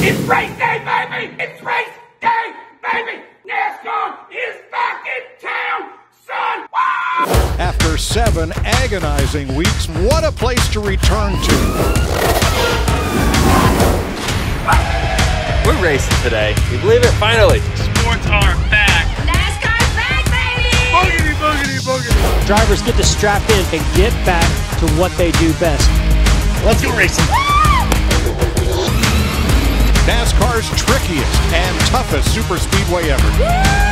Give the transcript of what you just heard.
It's race day, baby! It's race day, baby! NASCAR is back in town, son! Wow! After seven agonizing weeks, what a place to return to. We're racing today. You believe it? Finally. Sports are back. NASCAR's back, baby! Boogity, boogity, boogity. Drivers get to strap in and get back to what they do best. Let's go racing. NASCAR's trickiest and toughest super speedway ever.